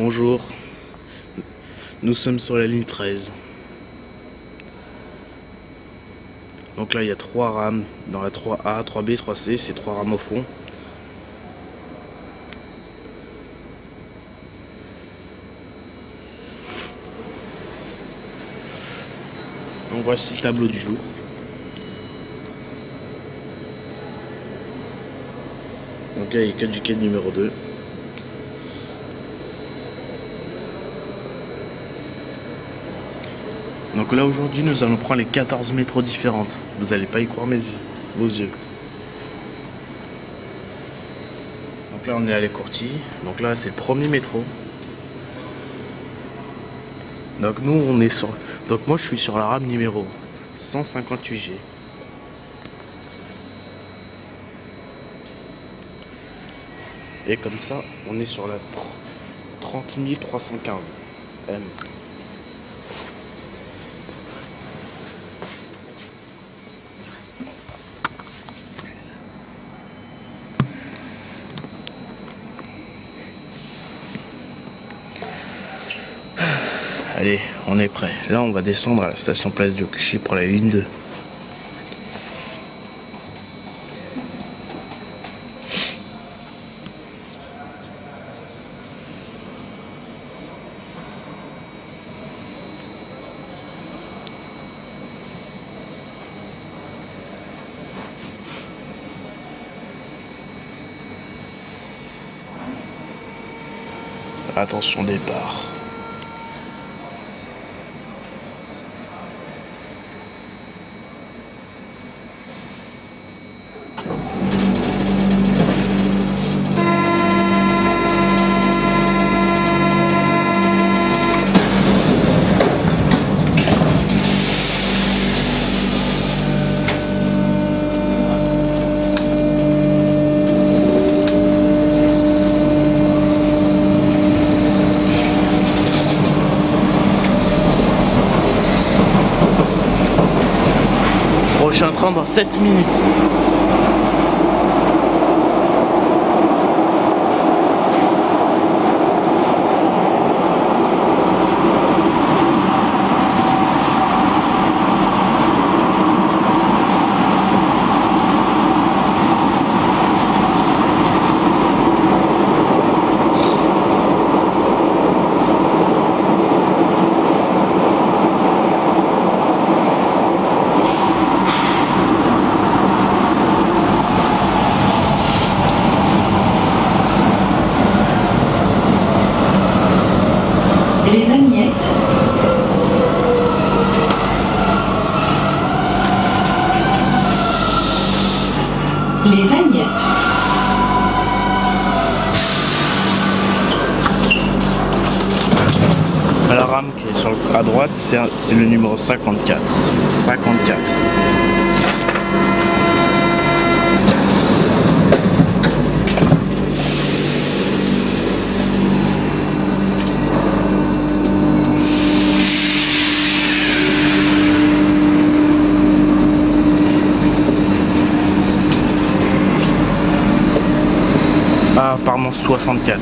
Bonjour, nous sommes sur la ligne 13. Donc là il y a trois rames dans la 3A, 3B, 3C, c'est trois rames au fond. Donc voici le tableau du jour. Donc là il n'y a que du quai numéro 2. Donc là aujourd'hui nous allons prendre les 14 métros différentes. Vous n'allez pas y croire mes yeux, vos yeux. Donc là on est à Courtilles. Donc là c'est le premier métro. Donc nous on est sur. Donc moi je suis sur la rame numéro 158G. Et comme ça on est sur la 30 315 M. Allez, on est prêt. Là, on va descendre à la station Place du Clichy pour la ligne 2. Attention départ. Prochain train dans 7 minutes. Les Agnettes. Les Agnettes. La rame qui est sur à droite, c'est le numéro 54. 54. Ah, pardon, 64.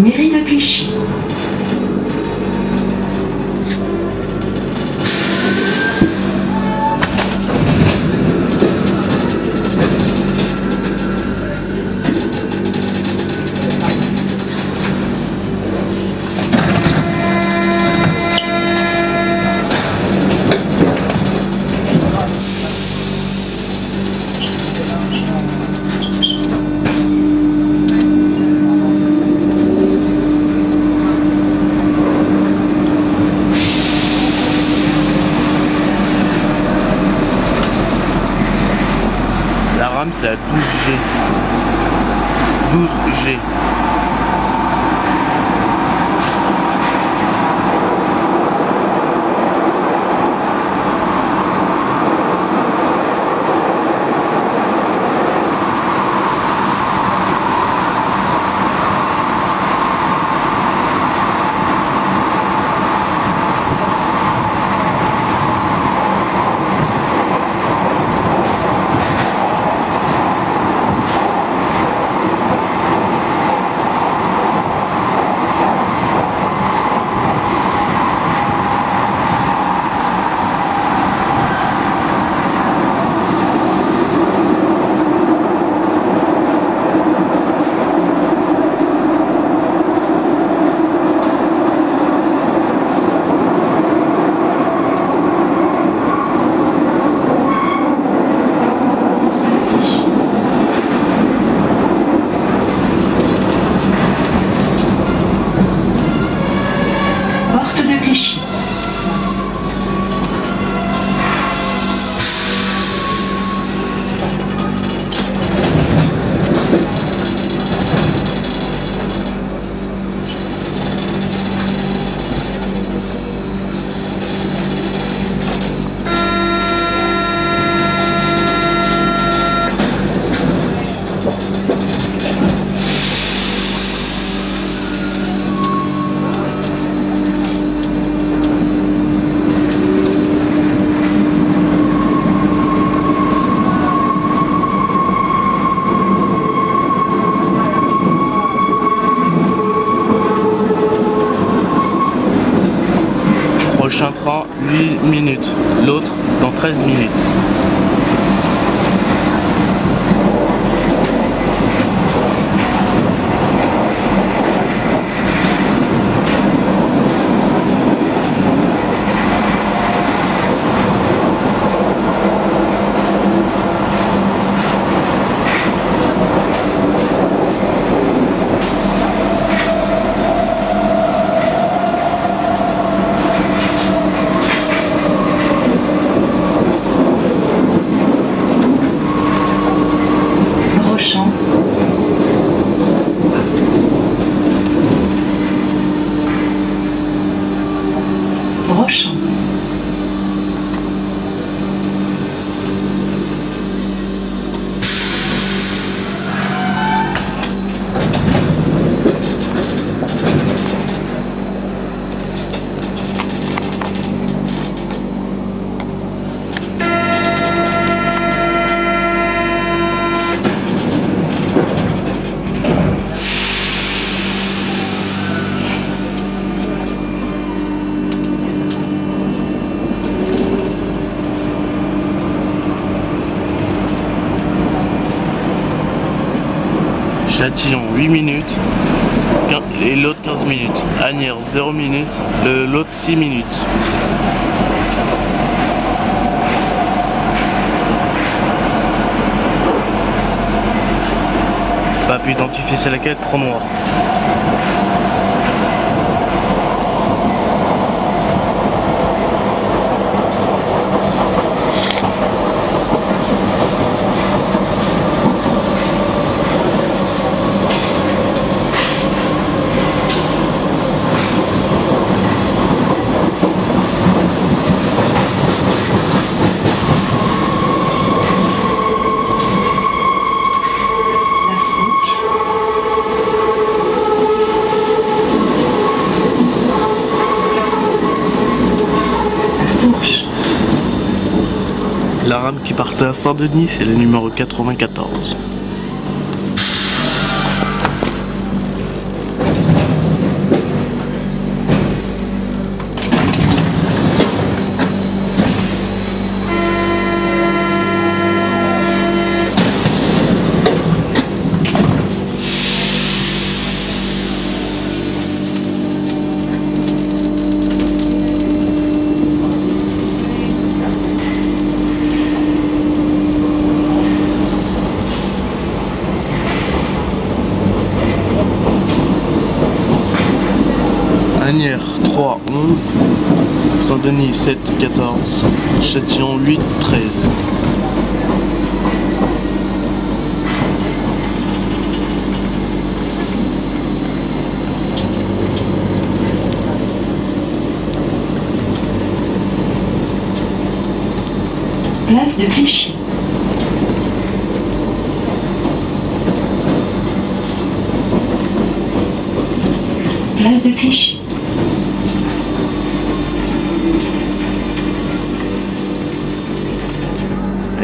mairie de Clichy. C'est à 12G. 12G. Châtillon 8 minutes. Et l'autre 15 minutes. Agnières 0 minutes. L'autre 6 minutes. Pas pu identifier c'est laquelle, trop noir. Qui partait à Saint-Denis, c'est le numéro 94. Asnières 3, 11, Saint-Denis 7, 14, Châtillon 8, 13. Place de Clichy. Place de Clichy.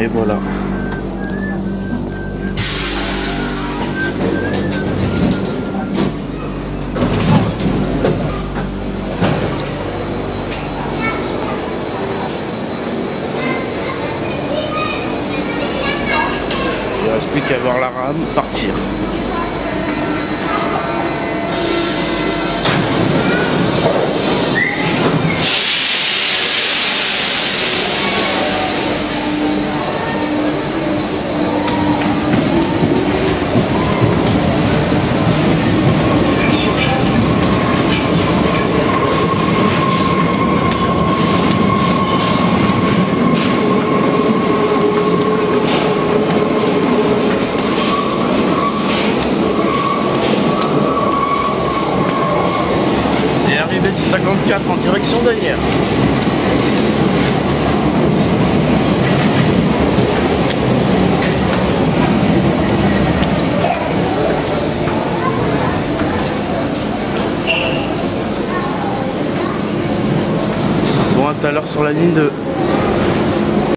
Et voilà. Il reste plus qu'à voir la rame partir. Et arrivé du 54 en direction d'Anières. Bon, à tout à l'heure sur la ligne 2.